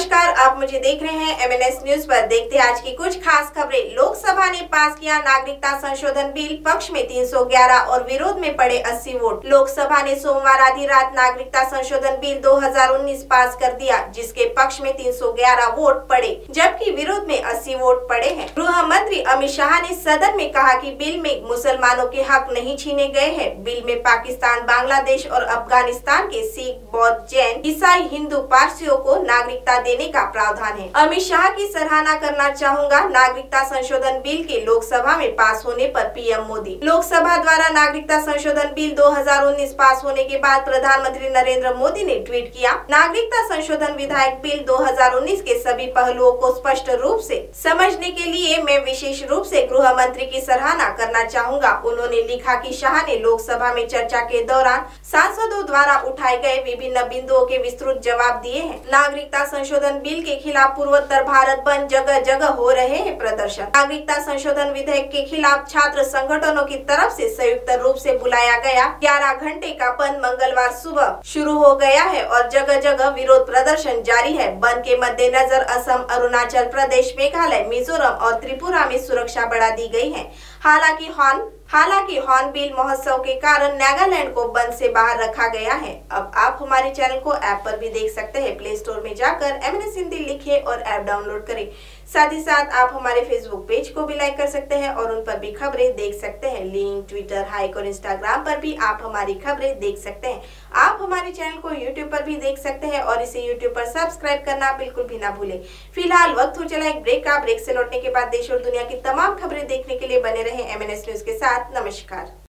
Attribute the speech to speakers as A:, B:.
A: मुझे देख रहे हैं एमएनएस न्यूज़ पर। देखते हैं आज की कुछ खास खबरें। लोकसभा ने पास किया नागरिकता संशोधन बिल। पक्ष में 311 और विरोध में पड़े 80 वोट। लोकसभा ने सोमवार आधी रात नागरिकता संशोधन बिल 2019 पास कर दिया, जिसके पक्ष में 311 वोट पड़े, जबकि विरोध में 80 वोट पड़े हैं। गृह मंत्री अमित शाह ने सदन में कहा की बिल में मुसलमानों के हक नहीं छीने गए हैं। बिल में पाकिस्तान, बांग्लादेश और अफ़गानिस्तान के सिख, बौद्ध, जैन, ईसाई, हिंदू, पारसियों को नागरिकता देने का प्रावधान है। अमित शाह की सराहना करना चाहूँगा। नागरिकता संशोधन बिल के लोकसभा में पास होने पर पीएम मोदी। लोकसभा द्वारा नागरिकता संशोधन बिल 2019 पास होने के बाद प्रधानमंत्री नरेंद्र मोदी ने ट्वीट किया, नागरिकता संशोधन विधायक बिल 2019 के सभी पहलुओं को स्पष्ट रूप से समझने के लिए मैं विशेष रूप से गृह मंत्री की सराहना करना चाहूँगा। उन्होंने लिखा कि शाह ने लोकसभा में चर्चा के दौरान सांसदों द्वारा उठाए गए विभिन्न बिंदुओं के विस्तृत जवाब दिए हैं। नागरिकता संशोधन बिल के खिलाफ पूर्वोत्तर भारत बंद जगह जगह हो रहे हैं प्रदर्शन। नागरिकता संशोधन विधेयक के खिलाफ छात्र संगठनों की तरफ़ से संयुक्त रूप से बुलाया गया। ग्यारह घंटे का बंद मंगलवार सुबह शुरू हो गया है और जगह जगह विरोध प्रदर्शन जारी है। बंद के मद्देनजर असम, अरुणाचल प्रदेश, मेघालय, मिजोरम और त्रिपुरा में सुरक्षा बढ़ा दी गई है। हालाँकि हॉर्न हालाँकि हॉर्नबिल महोत्सव के कारण नागालैंड को बंद से बाहर रखा गया है। अब आप हमारे चैनल को ऐप पर भी देख सकते हैं। प्ले स्टोर में जाकर एम हिंदी लिखे और ऐप डाउनलोड करें। साथ ही साथ आप हमारे फेसबुक पेज को भी लाइक कर सकते हैं और उन पर भी खबरें देख सकते हैं। लिंक ट्विटर हाइक और इंस्टाग्राम पर भी आप हमारी खबरें देख सकते हैं। आप हमारे चैनल को यूट्यूब पर भी देख सकते हैं और इसे यूट्यूब पर सब्सक्राइब करना बिल्कुल भी ना भूले। फ़िलहाल वक्त हो चला एक ब्रेक का। ब्रेक से लौटने के बाद देश और दुनिया की तमाम खबरें देखने के लिए बने रहे एम न्यूज़ के साथ। नमस्कार।